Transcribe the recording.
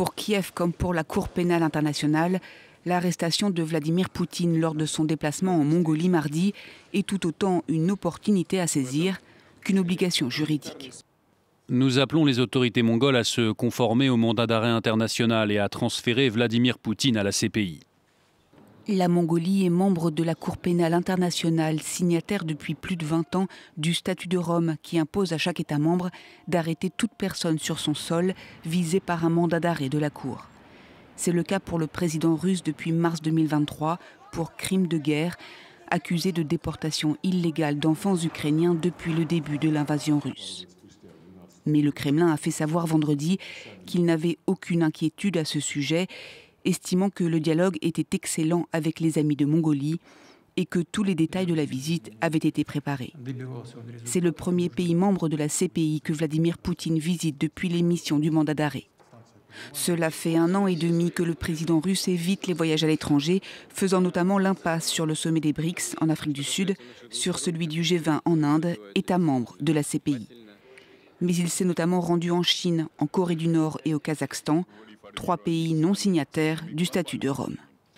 Pour Kiev comme pour la Cour pénale internationale, l'arrestation de Vladimir Poutine lors de son déplacement en Mongolie mardi est tout autant une opportunité à saisir qu'une obligation juridique. Nous appelons les autorités mongoles à se conformer au mandat d'arrêt international et à transférer Vladimir Poutine à la CPI. La Mongolie est membre de la Cour pénale internationale, signataire depuis plus de 20 ans du statut de Rome qui impose à chaque État membre d'arrêter toute personne sur son sol visée par un mandat d'arrêt de la Cour. C'est le cas pour le président russe depuis mars 2023 pour crime de guerre, accusé de déportation illégale d'enfants ukrainiens depuis le début de l'invasion russe. Mais le Kremlin a fait savoir vendredi qu'il n'avait aucune inquiétude à ce sujet estimant que le dialogue était excellent avec les amis de Mongolie et que tous les détails de la visite avaient été préparés. C'est le premier pays membre de la CPI que Vladimir Poutine visite depuis l'émission du mandat d'arrêt. Cela fait un an et demi que le président russe évite les voyages à l'étranger, faisant notamment l'impasse sur le sommet des BRICS en Afrique du Sud, sur celui du G20 en Inde, État membre de la CPI. Mais il s'est notamment rendu en Chine, en Corée du Nord et au Kazakhstan, trois pays non signataires du statut de Rome.